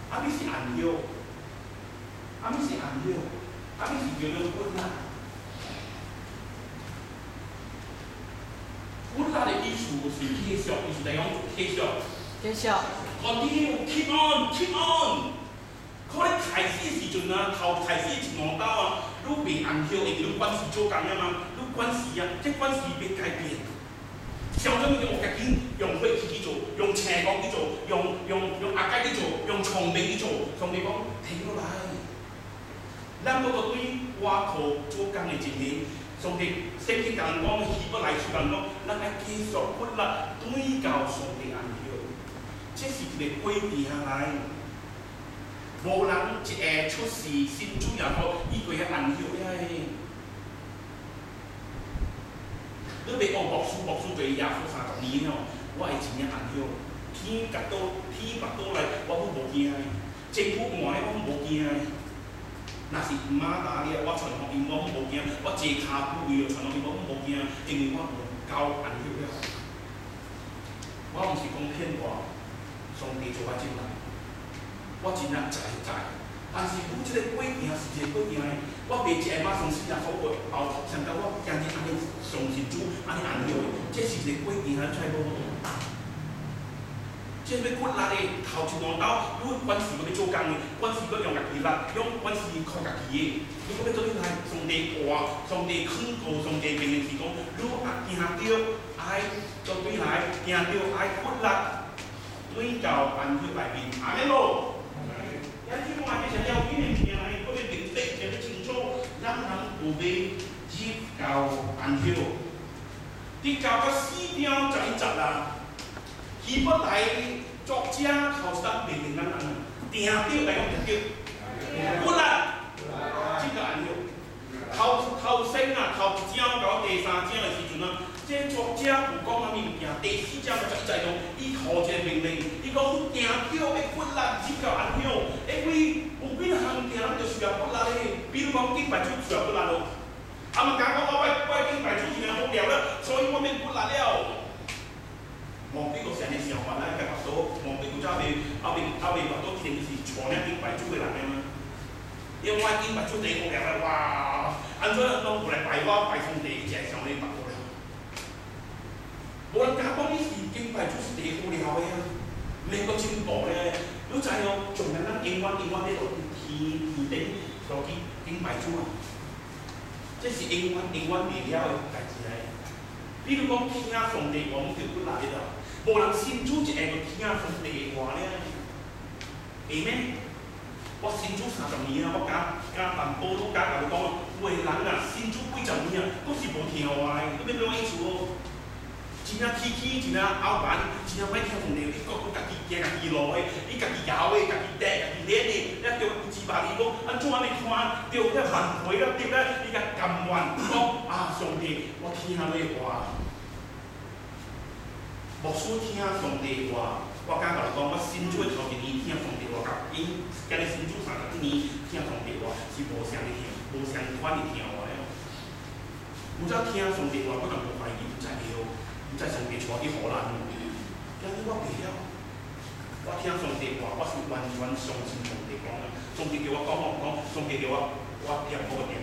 阿咪是安休，阿咪是安休，阿咪是叫做滾啦。滾啦嘅意思是繼續，意思係講繼續。繼續。Continue, keep on, keep on。可能開始時陣啊，頭開始一兩刀啊。都未安休，會叫關係做工啊嘛，都關係啊，即關係要改變。聖上咗面我家己用血气去做，用邪讲去做，用用用阿计去做，用聪明去做，上帝讲停落来。咱嗰个对外口做工的情形，上帝圣经讲讲，希伯来书讲讲，咱爱继续活力对到上帝安息，这是一个规定下来。无人一下出世，新主也好，伊就遐安息咧。你袂学牧师，牧师做耶稣三十年哦，我会真正安息。天夹到天拔倒来，我都无惊的。政府换的，我无惊的。若是毋马打了，我传福音我无惊，我坐骹步伊传福音我无惊，因为我有够安息了。我毋是讲骗话，上帝做我真难。我真正知知，但是阮即个规定是一个规定的，我袂一下马上死人所过，后上到我今日安尼上神主安尼安息的，这是一个规定啊，才无。即要骨力的头一两刀，如果管事要做工的，管事要用家己力，用管事靠家己的。如果要做起来，上帝话，上帝劝告，上帝命令是讲，如果行着爱做对来，行着爱骨力，对到安息内面，阿免咯。一句话其实有几年前係嗰啲明的有啲清楚，人人有被接教安息。啲教個死掉就一集啦，希伯來作者頭三命令咱人，定掉嚟講就叫骨力，即個安息。頭頭先啊，頭一章到第三章嘅時陣啊。即作者有講乜物件？第四章就在講，伊頭一個命令，伊講行叫要骨力，只夠安響，因為有幾項行就需要骨力咧。比如讲敬拜主需要骨力咯，啊嘛講講我拜拜敬拜主是好了了，所以我免骨力了。望边个成日想法咧，計劃到望幾個周邊後邊後邊話到平時坐咧敬拜主嘅人嘛，因為敬拜主第一個嘅哇，按照當過嚟拜我拜，帝拜。無人甲講你是敬拜主是地好了的啊，你個進步咧，你知哦，從咱咱永遠永遠咧，天天頂所敬敬拜主啊，即是永遠永遠未了嘅代志嚟。比如講聽上帝話，我哋不來的，無人信主一下就聽上帝嘅話咧，會咩？我信主三十年啊，我加加淡薄，我加甲你講，有個人啊，信主幾十年啊，都是無聽話嘅，你要怎意思哦？真正起起，真正後班，真正歹聽上帝，伊個個家己行家己路的，伊家己搖的，家己踮，家己練的，一叫自白伊讲，安怎安尼看，着迄挽回了，對咧，伊甲甘願講啊，上帝，我聽你话，牧師聽上帝话，我敢甲你讲，我新主的頭一年听上帝话，甲因今日新主三十年听上帝话，是無相哩聽，無相款哩聽話了。唔知聽上帝話，可能無懷疑，唔知了。在上帝帶啲荷蘭，因為我袂曉，我聽上帝話，我是完全相信上帝講嘅。上帝叫我講我講，上帝叫我我點我點。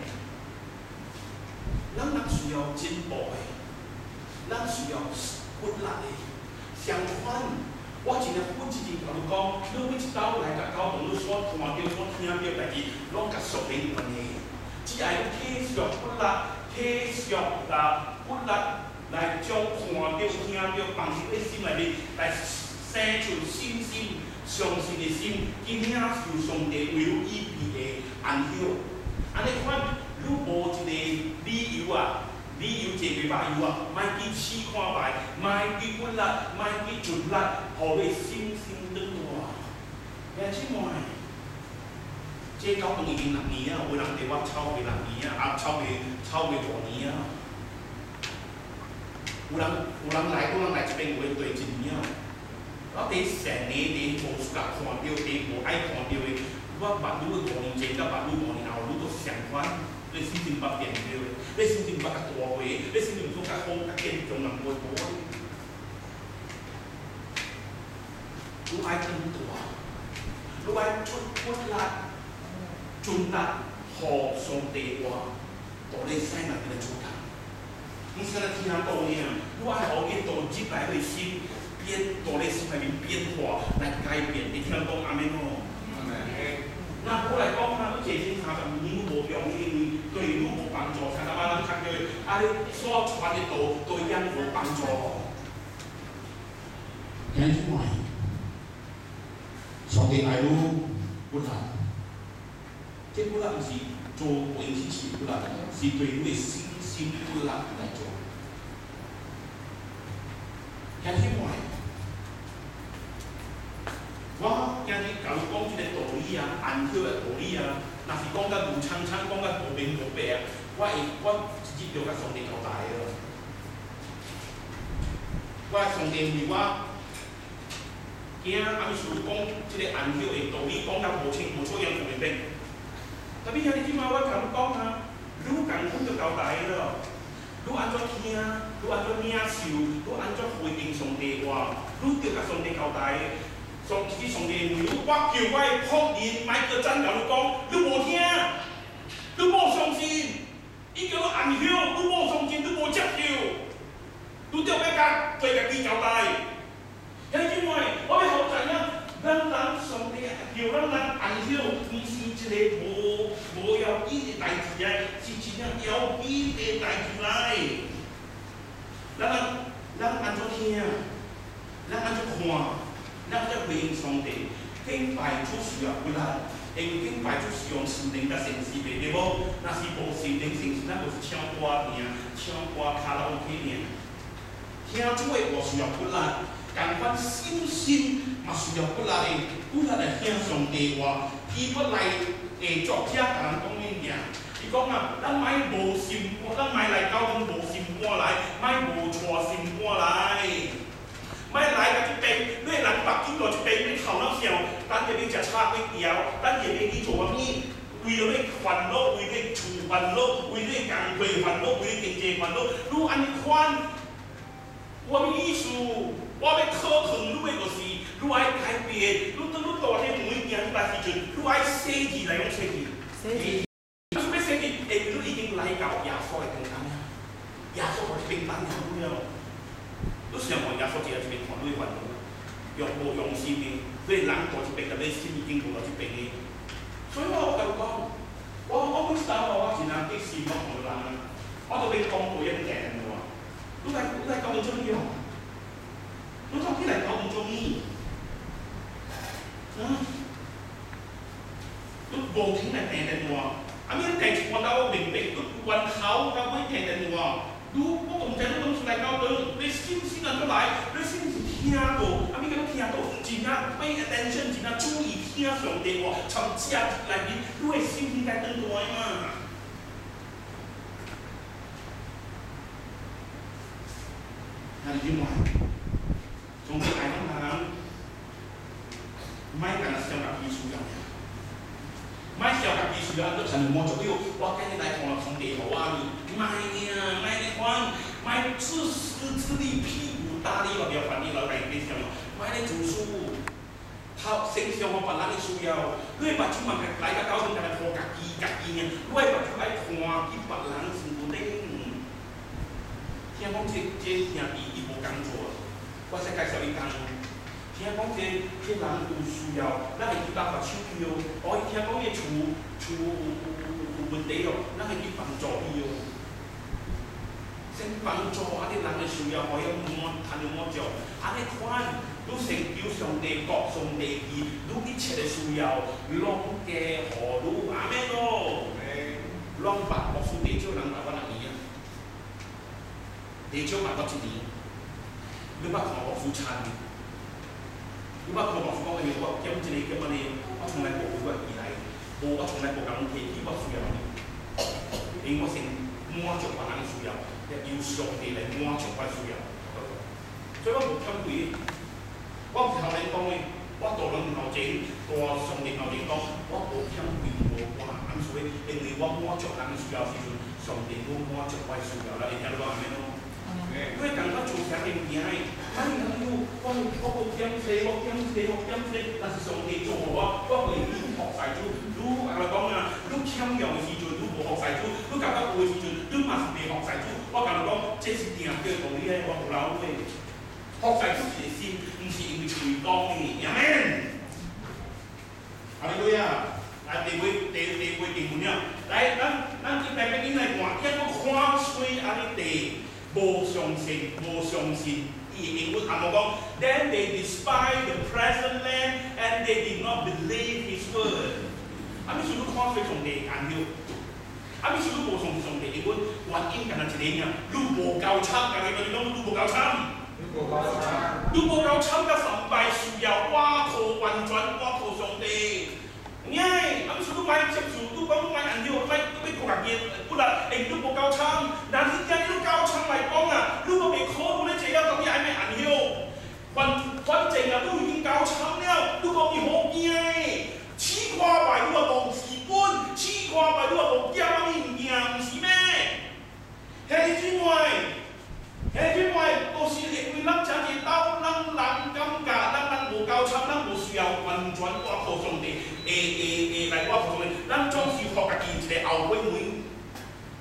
咱若需要進步嘅，咱需要骨力嘅。相反，我真係本之前同你講，你每一道來甲教堂，你所看到、所聽到代志，攏甲屬靈關係。只係要體恤骨力，體恤啦骨力。来將看到、聽到、放入你心內面，來生出信心、相信的心，去領受上帝為你預備的安息。安尼款，你無一個理由啊，理由坐袂歹由啊，莫去試看賣，莫去骨力，莫去盡力，互你信心轉大。也即賣，這教堂已經六年啊，有人對我超過六年啊，啊超過超過五年啊。有人有人来，有人來這邊會對真了。我第成年年無自家看到，第無愛看到的，我目愈五年前，甲目愈五年後，愈都相反。你心情不變了，你心情不較大，你心情做較好、較堅強，人會無。你愛更大，你愛出骨力、盡力，互上帝話，到你使人嘅做工。你現在聽下道理啊！我係可以導入來你心變，到你心裏面变化來改变。你聽得懂阿們哦？那我來講啊，你這些三十年無用，因為對你無幫助，才他媽咱看到啊，你所傳的道对人無幫助。兄弟妹，上帝爱你不难，这不难是做本事是不难，是对你的信心不难。兄弟妹，我今日甲你讲即个道理啊，安息的道理啊，若是讲甲无苍苍，讲甲无明无白啊，我会我直接就甲上帝交代了。我上帝为我惊阿咪想讲即个安息的道理，讲甲无清无楚样就袂变。特别兄弟姊妹，我甲你讲啊，愈共阮就交代了，听，愈安怎领受，愈安怎回应上帝话，愈着甲上帝交代。上其实上帝为我叫我的福音，买个真甲你讲，你无听，你无相信，伊叫你安息，你无相信，你无接受。拄着要甲对家己交代，兄弟姊妹，我要好知影，咱人上帝叫咱人安息，毋是一个无无要紧的代志啊，是一件要紧的代志来。咱人咱安怎听？咱安怎看？咱要回应上帝，敬拜主需要不难，因为敬拜主是用心灵甲诚实的，对无？那是无心灵诚实，咱就是唱歌尔，唱歌卡拉 OK 尔。听主的话需要不力，共款信心嘛需要不力的，不力来听上帝话，伊不来诶作者甲人讲物件。讲啊，咱莫无心肝，咱莫来教堂无心肝来，莫无带心肝来，莫来甲一边，你人白金落一边，你头脑想，等下要食炒粿条，等下要去做啥物？为了要烦恼，为了厝烦恼，为了工课烦恼，为了经济烦恼，愈安尼款。我的意思，我要考劝你的就是，你爱改变，你当你大体每一件代时阵，你爱写字来用写字。写字。你要写字，下面你已经来到耶稣的平台了，耶稣我一边等你了。你想看耶稣坐在一边看你烦恼，用无用心的，你人坐一边，但你心已经坐到一边的。所以我甲你讲，我我每次打我，我是人的心，我看到人，我都被讲过一件。你来你来搞唔中意哦？你做起来搞唔中意？啊？你无停来听电话，啊！咪电话到我明白，你关口到我听电话，你我唔知你拢出来搞到，你信唔信啊？都来，你信唔信听到？啊！咪叫你听到，真啊，pay attention，真啊，注意听上帝话，从遮来面，你的心应该转来嘛？兄弟妹，从这爱讲人，买干那小家己需要，买小家己需要，都成摸着了。我今日来看了从地好啊，买呀，买的款，买自私自利，屁股大力，我不要烦你老板你想嘛，买来读书，他生活我别人的需要，你把钱嘛来个交通，来靠家己家己呢，你把钱来看去别人是不灵。听讲这这兄弟。工作，我先介绍伊工。听讲这这人有需要，咱会去办法手续哦。哦，伊听讲伊厝厝有有有有问题哦，咱会去帮助伊哦。先帮助啊啲人嘅需要，可以满，谈到满足。啊，你款，你成就上帝国、上帝义，你一切嘅需要，拢加互你阿咩咯？拢把国属地少人百万人年啊，地少万国一年。你捌看我夫餐？你捌看我夫讲诶？我减一个减安尼，我从来无为我而来，无我从来无讲提起我需要你，因为我先满足别人需要，由上帝来满足我需要。所以我无欠贵，我毋是头先讲诶，我大人头前，大上帝头前讲，我无欠贵无话，咁所以因为我满足人需要时阵，上帝都满足我需要啦，会听到讲安尼咯？你感觉做啥物件？啊，你讲有我我我点车，我点车，我点车，但是上帝做我，我为你学晒主。你阿来讲啊，你欠用的时阵，你无学晒主；你感觉有的时阵，你嘛是未学晒主。我甲你讲，这是定叫道理诶，我无老诶。学晒主是心，毋是因为嘴讲的，阿门。阿利路亚，来第位第第位经文了，来咱咱一百遍来看，一个看水安尼地。无相信，无相信，伊因为阿无讲，Then they despise the present land and they did not believe his word. 啊，咪想要看非上帝眼了？啊，咪想要无上上帝？因为原因干那一个尔，你无够惨，家己讲你讲你无够惨，如果高差，你无够惨，甲三拜需要我靠完全我靠上帝。你哎，啊，你想要买接受，你讲你买眼了，买你要靠家己，不然会你无够惨。但是今你够惨来讲啊，你无被苦苦咧坐了，到底爱咩眼了？反反正啊，你已经够惨了，你讲伊好惊。试看卖你话无资本，试看卖你话无惊物物件，毋是咩？兄姊妹，兄姊妹，都是因为咱真是斗，咱人感觉咱咱无够惨，咱无需要完全挂靠上帝，会会会来挂靠上帝，咱总是靠家己一个后尾门，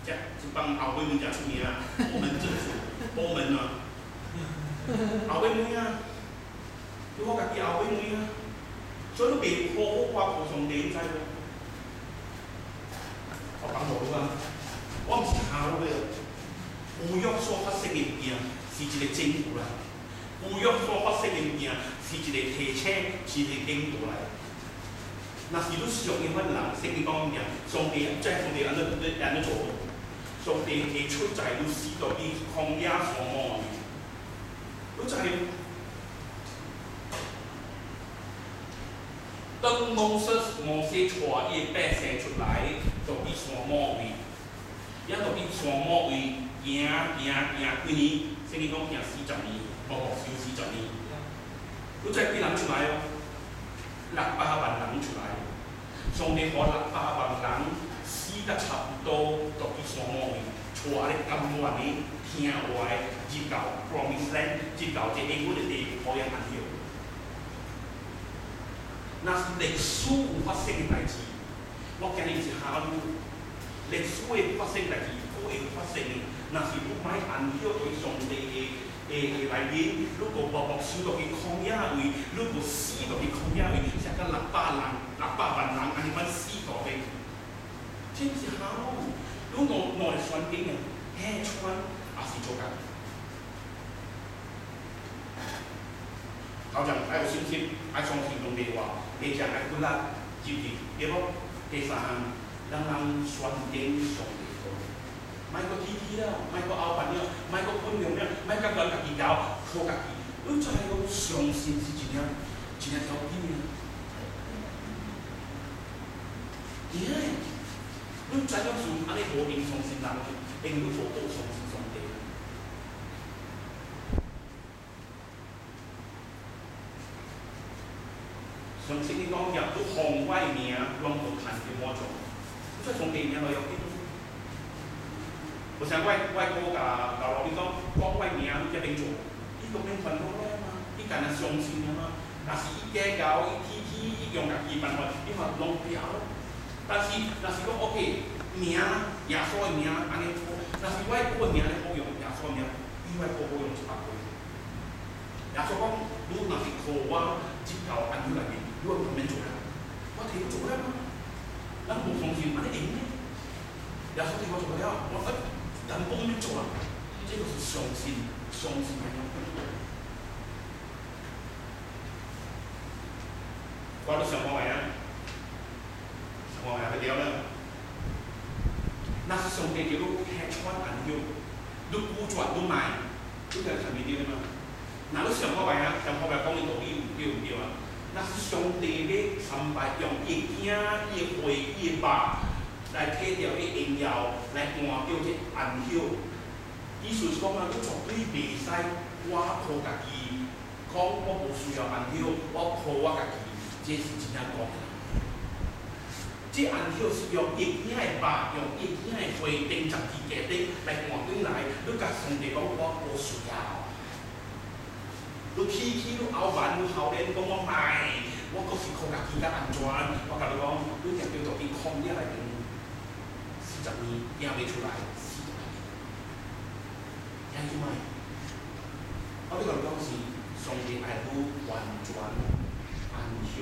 这一帮后尾门真出名啊！我们政府部门啊，后尾门啊，你靠家己后尾门啊。所以袂好好挂靠上帝，你知无？我讲无啊，我毋是下落的。旧约所发生的物件是一个证据来，旧约所发生的物件是一个提醒，是一个警告来。若是你上一份人，圣经讲物件，上帝即上帝安怎安怎做？上帝会出在你死到伊旷野沙漠里，你知？当摩西摩西带伊百姓出来，就去沙漠位，也就去沙漠位行行行几年，甚至讲行四十年，无无休四十年。你知几人出来哦？六百万人出来，上帝互六百万人死得差不多，就去沙漠位，带咧甘愿的听话，入到 Promise Land，入到这英国的地，可以安息。那是历史有发生嘅代志，我今日是下午历史会发生代志，可会发生嘅。那是不买按照对上帝的的来面，如果默默守到去旷野位，如果死到去曠野位，成个六百人、六百万人安尼款死到嘅，真是好。如果我来选定嘅，下川也是做緊。头前爱有信心，爱相信上帝话。第二爱鼓励支持，对无？第三项，咱人选定上帝，莫搁后办了，莫搁分量了，莫甲人家己搞，靠家己。你知影讲相信是一样，一样条件啊。咦？你知影是安尼无影相信人，因为你无相信上帝。上圣经讲入到行外名，拢都看见我做。即从地名来有几有啥外外国甲甲老你讲讲外名，你才免做。伊都免烦恼了嘛，伊干那相信了嘛。若是伊假搞，伊天天伊用家己办法，伊嘛弄掉。但是若是讲 OK，名耶稣的名安尼好，若是外国的名咧好用，耶稣名比外国好用一百倍。耶稣讲，你若是靠我接头安尼来面。如果唔免做啦，我提做啦嘛，咱无相信，安尼点呢？耶稣提我做了，我一人工免做啊，这个是相信，相信嘅。我都想我咪啊，想我咪去了啦。那是上帝叫你吃穿安休，你顾住你买，你就係咪啲啊嘛？嗱，你想我咪啊，想我咪講你道理對唔對啊？那是上帝咧参拜，用伊囝、伊血、伊肉来替掉伊荣耀，来换掉这安休。意思是讲啊，你绝对袂使我靠家己，讲我无需要安休，我靠我家己，这是真正讲。这安休是用伊囝的肉，用伊囝的血，定十字架顶来换转来，你甲上帝讲我无需要。你起起你后晚你后年讲我卖，我阁是靠家己较安全。我甲你讲，你定要做啲抗疫来面，四十年行袂出来，四十年，听见未？我呢个讲是上帝爱你完全安息。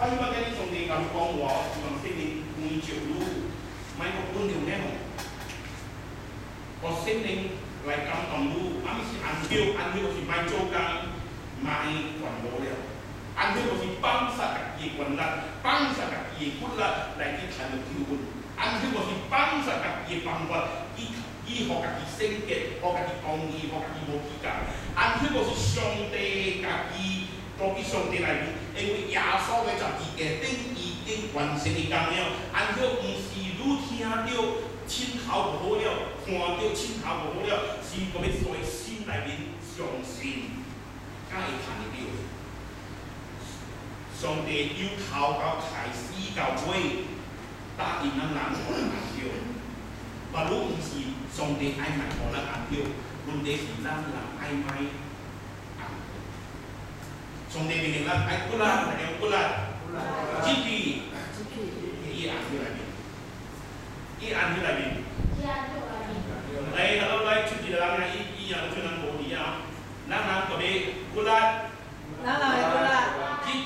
我希望今日上帝甲你讲话，希望圣灵按照你，莫个本量咧吼，个圣灵。来来感动你，啊，你是安休，安休就是卖做工，卖管无了。安休就是放下家己的权力，放下家己骨力来去谈论救恩。安休就是放下家己的方法，去去互家己圣洁，互家己公义，互家己无计较。安休就是上帝家己。多去上帝内面，因为耶稣的十字架顶已经完成的工了，安许毋是愈听到亲头无好了，看到亲头无好了，是个要在心内面相信，才会看得到。上帝由头到开始到尾，答应咱人互咱安许，若如毋是上帝爱卖互咱安许，问题是咱人爱卖。上帝命令咱爱骨力，大家骨力，积极，伊按起来面，伊按起来面。来，咱来出去的人啊，伊伊啊，做人无离啊，咱人特别骨力， แล้วเ鸡าเองก็ว่าคิด